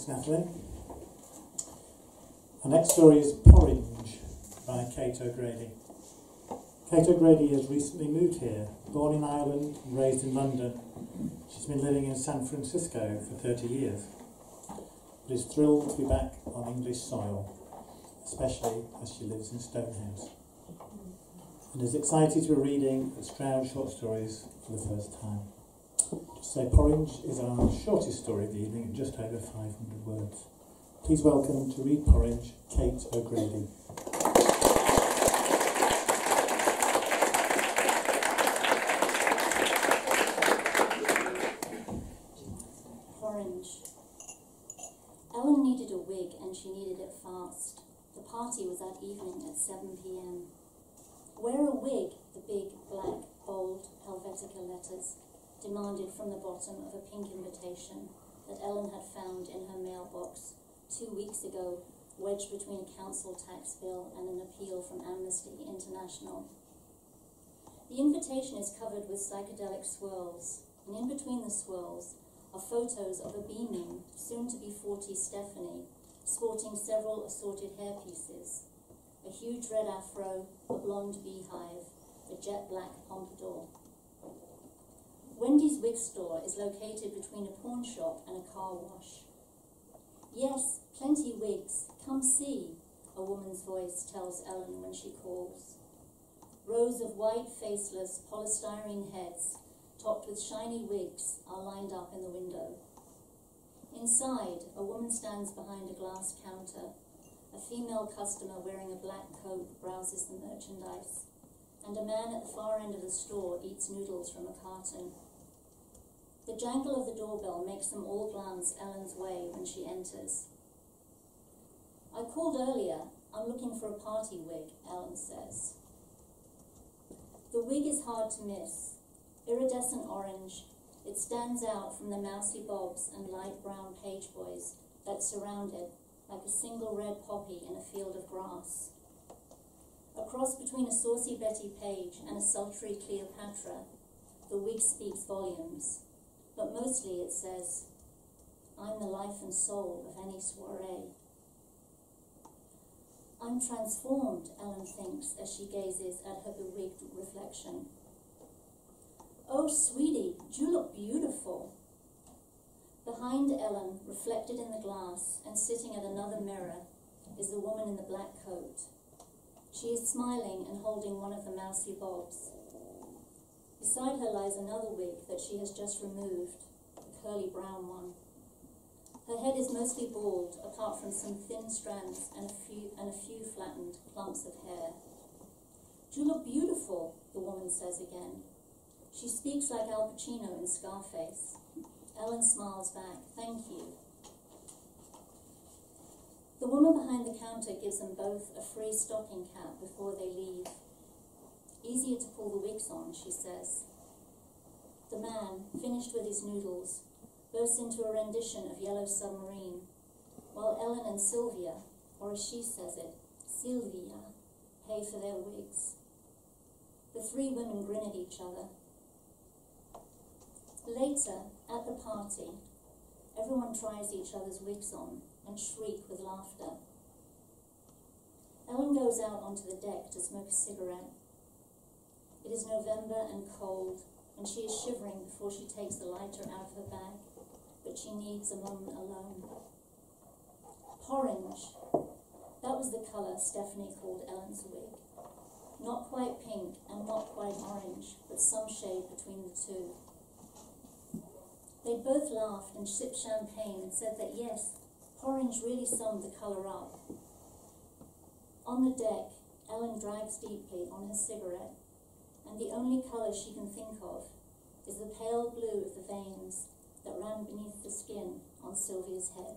Thanks, Natalie. Our next story is Porange by Kate O'Grady. Kate O'Grady has recently moved here. Born in Ireland and raised in London, she's been living in San Francisco for 30 years, but is thrilled to be back on English soil, especially as she lives in Stonehouse, and is excited to be reading Stroud short stories for the first time. So Porange is our shortest story of the evening at just over 500 words. Please welcome to read Porange, Kate O'Grady. Porange. Ellen needed a wig and she needed it fast. The party was that evening at 7 pm. Wear a wig, the big, black, bold Helvetica letters demanded from the bottom of a pink invitation that Ellen had found in her mailbox two weeks ago, wedged between a council tax bill and an appeal from Amnesty International. The invitation is covered with psychedelic swirls, and in between the swirls are photos of a beaming, soon to be 40 Stephanie, sporting several assorted hairpieces a huge red afro, a blonde beehive, a jet black pompadour. Wendy's wig store is located between a pawn shop and a car wash. Yes, plenty wigs. Come see, a woman's voice tells Ellen when she calls. Rows of white, faceless, polystyrene heads, topped with shiny wigs, are lined up in the window. Inside, a woman stands behind a glass counter. A female customer wearing a black coat browses the merchandise, and a man at the far end of the store eats noodles from a carton. The jangle of the doorbell makes them all glance Ellen's way when she enters. I called earlier. I'm looking for a party wig, Ellen says. The wig is hard to miss. Iridescent orange, it stands out from the mousy bobs and light brown page boys that surround it like a single red poppy in a field of grass. A cross between a saucy Bettie Page and a sultry Cleopatra, the wig speaks volumes but mostly it says, I'm the life and soul of any soiree. I'm transformed, Ellen thinks as she gazes at her bewigged reflection. Oh, sweetie, you look beautiful. Behind Ellen, reflected in the glass and sitting at another mirror, is the woman in the black coat. She is smiling and holding one of the mousy bobs. Beside her lies another wig that she has just removed, a curly brown one. Her head is mostly bald, apart from some thin strands and a few, and a few flattened clumps of hair. You look beautiful, the woman says again. She speaks like Al Pacino in Scarface. Ellen smiles back. Thank you. The woman behind the counter gives them both a free stocking cap before they leave. Easier to pull the wigs on, she says. The man, finished with his noodles, bursts into a rendition of Yellow Submarine, while Ellen and Sylvia, or as she says it, Sylvia, pay for their wigs. The three women grin at each other. Later, at the party, everyone tries each other's wigs on and shriek with laughter. Ellen goes out onto the deck to smoke a cigarette. It is November and cold, and she is shivering before she takes the lighter out of her bag, but she needs a moment alone. Porange. That was the colour Stephanie called Ellen's wig. Not quite pink and not quite orange, but some shade between the two. They both laughed and sipped champagne and said that yes, orange really summed the colour up. On the deck, Ellen drags deeply on her cigarette and the only colour she can think of is the pale blue of the veins that ran beneath the skin on Sylvia's head.